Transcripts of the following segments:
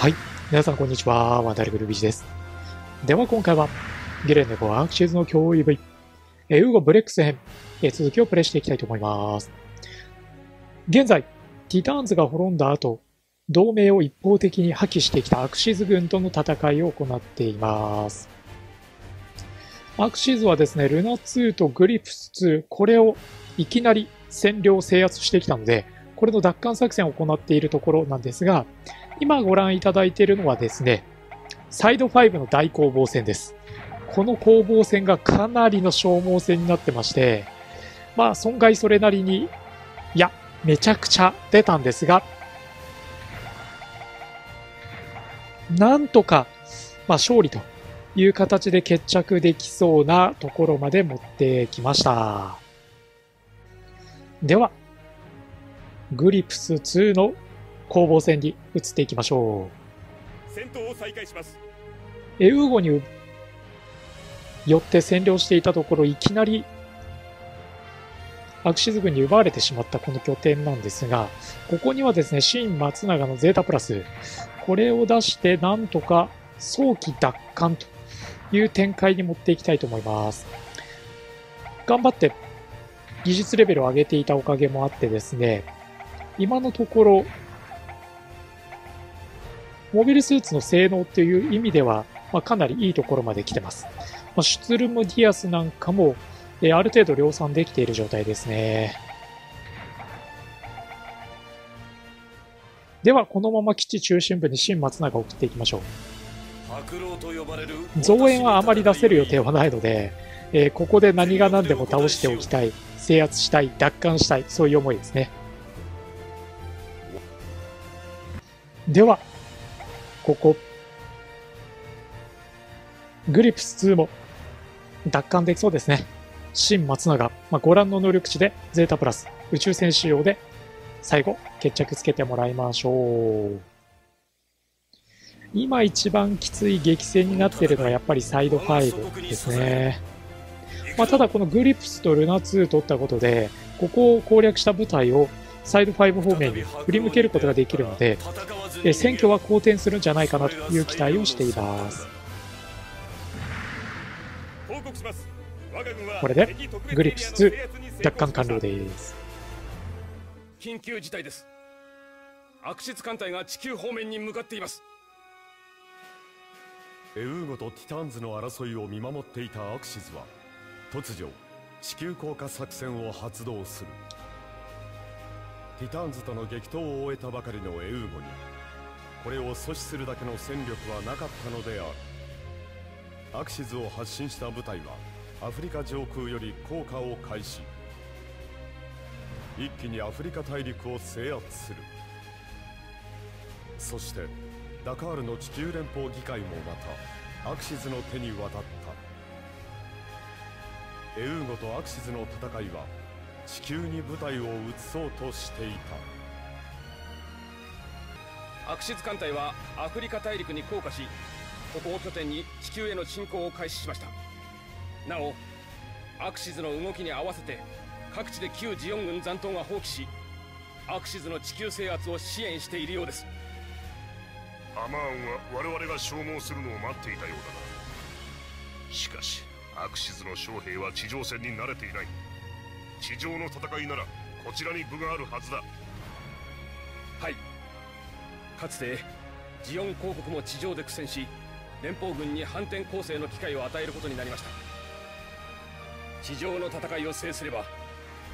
はい。皆さん、こんにちは。ワンダルグルビジです。では、今回は、ゲレンデゴアークシーズの脅威 V、えウーゴブレックス編、続きをプレイしていきたいと思います。現在、ティターンズが滅んだ後、同盟を一方的に破棄してきたアクシーズ軍との戦いを行っています。アクシズはですね、ルナ2とグリプス2、これをいきなり占領制圧してきたので、これの奪還作戦を行っているところなんですが、今ご覧いただいているのはですね、サイド5の大攻防戦です。この攻防戦がかなりの消耗戦になってまして、まあ損害それなりに、いや、めちゃくちゃ出たんですが、なんとか、まあ勝利という形で決着できそうなところまで持ってきました。では、グリプス2の攻防戦に移っていきましょ戦闘を再開しますう。え、ウーゴによって占領していたところ、いきなりアクシズ軍に奪われてしまったこの拠点なんですが、ここにはですね、新松永のゼータプラス、これを出してなんとか早期奪還という展開に持っていきたいと思います。頑張って技術レベルを上げていたおかげもあってですね、今のところ、モビルスーツの性能っていう意味では、まあ、かなりいいところまで来てます。まあ、シュツルムディアスなんかも、えーある程度量産できている状態ですね。では、このまま基地中心部に新松永を送っていきましょう。増援はあまり出せる予定はないので、えーここで何が何でも倒しておきたい、制圧したい、奪還したい、そういう思いですね。では、ここ、グリプス2も奪還できそうですね。新松永、まあ、ご覧の能力値でゼータプラス、宇宙船仕様で最後、決着つけてもらいましょう。今一番きつい激戦になっているのはやっぱりサイド5ですね。まあ、ただこのグリプスとルナ2取ったことで、ここを攻略した部隊をサイド5方面に振り向けることができるので、え選挙は好転するんじゃないかなという期待をしています。報告します我が軍はこれでグリプス2奪還完了です。緊急事態ですアクシズ艦隊が地球方面に向かっていますエウーゴとティターンズの争いを見守っていたアクシズは突如地球降下作戦を発動するティターンズとの激闘を終えたばかりのエウーゴにこれを阻止するだけの戦力はなかったのである。アクシズを発進した部隊はアフリカ上空より降下を開始。一気にアフリカ大陸を制圧する。そしてダカールの地球連邦議会もまたアクシズの手に渡った。エウーゴとアクシズの戦いは地球に舞台を移そうとしていた。アクシズ艦隊はアフリカ大陸に降下しここを拠点に地球への侵攻を開始しました。なおアクシズの動きに合わせて各地で旧ジオン軍残党が放棄しアクシズの地球制圧を支援しているようです。アマーンは我々が消耗するのを待っていたようだな。しかしアクシズの将兵は地上戦に慣れていない。地上の戦いならこちらに部があるはずだ。はいかつてジオン公国も地上で苦戦し連邦軍に反転攻勢の機会を与えることになりました地上の戦いを制すれば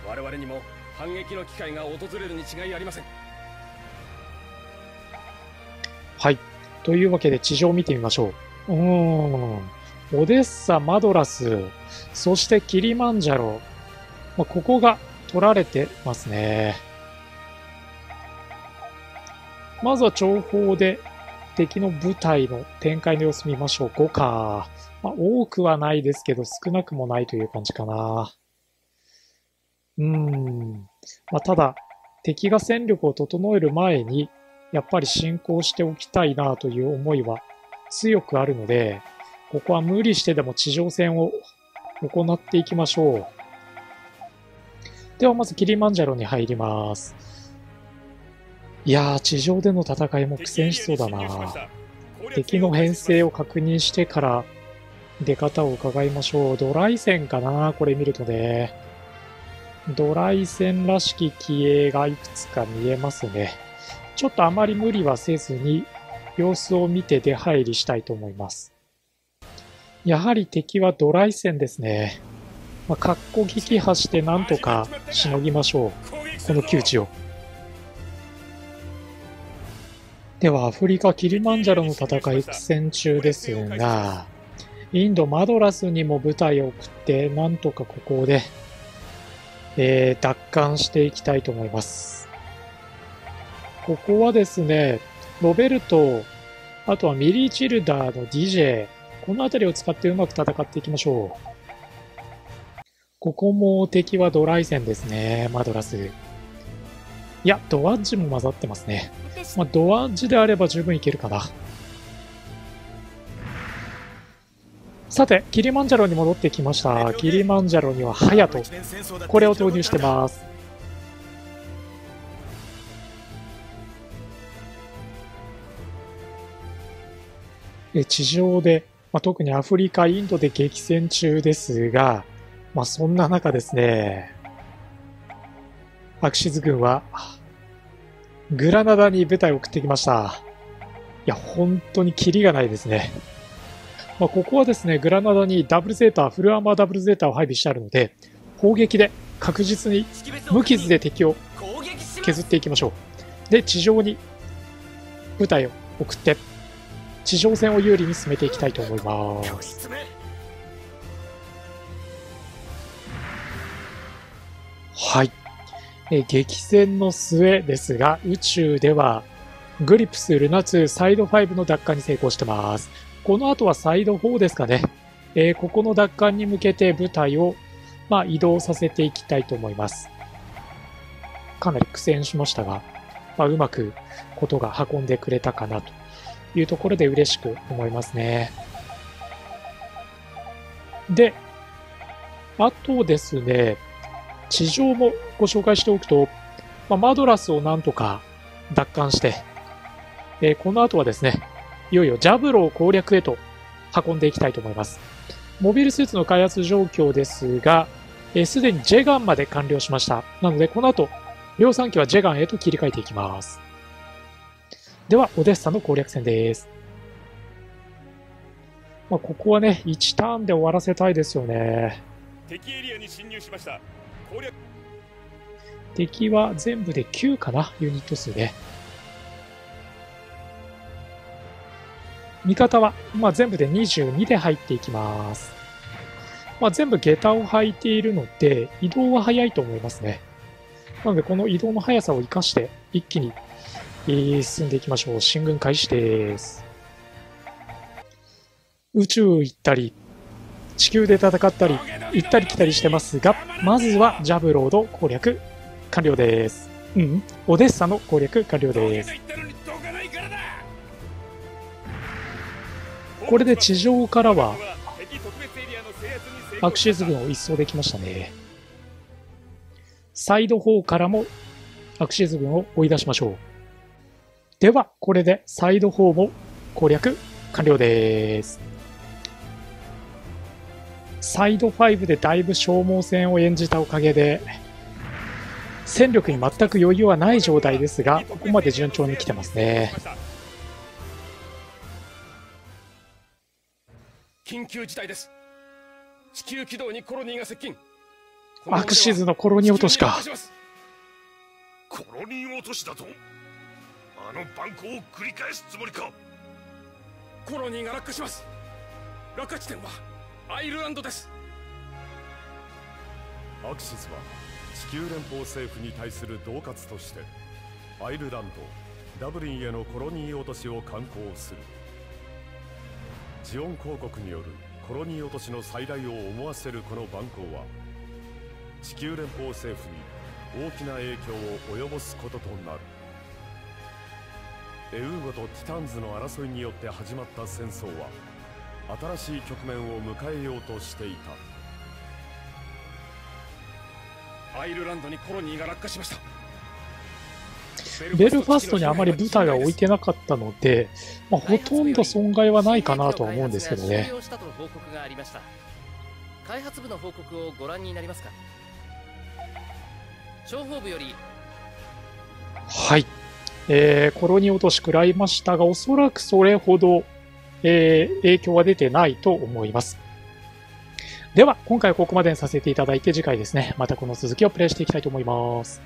我々にも反撃の機会が訪れるに違いありませんはい。というわけで地上を見てみましょう。うーん。オデッサ、マドラス、そしてキリマンジャロ。まあ、ここが取られてますね。まずは情報で敵の部隊の展開の様子見ましょう。5か。まあ、多くはないですけど少なくもないという感じかな。うーん。まあ、ただ、敵が戦力を整える前に、やっぱり進行しておきたいなという思いは強くあるので、ここは無理してでも地上戦を行っていきましょう。ではまずキリマンジャロに入ります。いやー、地上での戦いも苦戦しそうだな。敵の編成を確認してから出方を伺いましょう。ドライ戦かなこれ見るとね。ドライ戦らしき機影がいくつか見えますね。ちょっとあまり無理はせずに様子を見て出入りしたいと思います。やはり敵はドライ戦ですね。まあ、格好撃破してなんとかしのぎましょう。この窮地を。では、アフリカキリマンジャロの戦い苦戦中ですが、インドマドラスにも部隊を送って、なんとかここで、えー、奪還していきたいと思います。ここはですね、ロベルト、あとはミリー・チルダーの DJ、この辺りを使ってうまく戦っていきましょう。ここも敵はドライ戦ですね、マドラス。いや、ドワッジも混ざってますね。まあ、ドワッジであれば十分いけるかな。さて、キリマンジャロに戻ってきました。キリマンジャロにはハヤト。これを投入してます。地上で、まあ、特にアフリカ、インドで激戦中ですが、まあ、そんな中ですね、アクシズ軍は、グラナダに部隊を送ってきました。いや、本当にキリがないですね。まあ、ここはですね、グラナダにダブルゼータ、フルアーマーダブルゼータを配備してあるので、砲撃で確実に無傷で敵を削っていきましょう。で、地上に部隊を送って、地上戦を有利に進めていきたいと思います。はい。え激戦の末ですが、宇宙では、グリップス、ルナ2、サイド5の奪還に成功してます。この後はサイド4ですかね。えー、ここの奪還に向けて部隊を、まあ、移動させていきたいと思います。かなり苦戦しましたが、まあ、うまくことが運んでくれたかなというところで嬉しく思いますね。で、あとですね、地上もご紹介しておくと、まあ、マドラスをなんとか奪還して、えー、この後はですね、いよいよジャブロー攻略へと運んでいきたいと思います。モビルスーツの開発状況ですが、す、え、で、にジェガンまで完了しました。なので、この後、量産機はジェガンへと切り替えていきます。では、オデッサの攻略戦です。まあ、ここはね、1ターンで終わらせたいですよね。敵エリアに侵入しました。攻略敵は全部で9かな、ユニット数で。味方は、まあ、全部で22で入っていきます。まあ、全部下駄を履いているので、移動は早いと思いますね。なので、この移動の速さを活かして、一気に、進んでいきましょう。進軍開始です。宇宙行ったり、地球で戦ったり、行ったり来たりしてますが、まずはジャブロード攻略完了です。うん、オデッサの攻略完了です。これで地上からは、アクシズ軍を一掃できましたね。サイド4からもアクシズ軍を追い出しましょう。では、これでサイド4も攻略完了です。サイド5でだいぶ消耗戦を演じたおかげで、戦力に全く余裕はない状態ですが、ここまで順調に来てますね。緊急事態です。地球軌道にコロニーが接近。アクシズのコロニー落としか。コロニー落としだとあの蛮行を繰り返すつもりか。コロニーが落下します。落下地点はアイルランドです。アクシズは地球連邦政府に対する恫喝としてアイルランドダブリンへのコロニー落としを敢行する。ジオン公国によるコロニー落としの再来を思わせるこの蛮行は地球連邦政府に大きな影響を及ぼすこととなる。エウーゴとティタンズの争いによって始まった戦争は新しい局面を迎えようとしていた。アイルランドにコロニーが落下しましたベルファストにあまり部隊は置いてなかったので、まあ、ほとんど損害はないかなとは思うんですけどね。開発部の報告をご覧になりますか？諜報部よりはい。えー、コロニー落とし食らいましたが、おそらくそれほど、えー、影響は出てないと思います。では、今回はここまでにさせていただいて、次回ですね、またこの続きをプレイしていきたいと思います。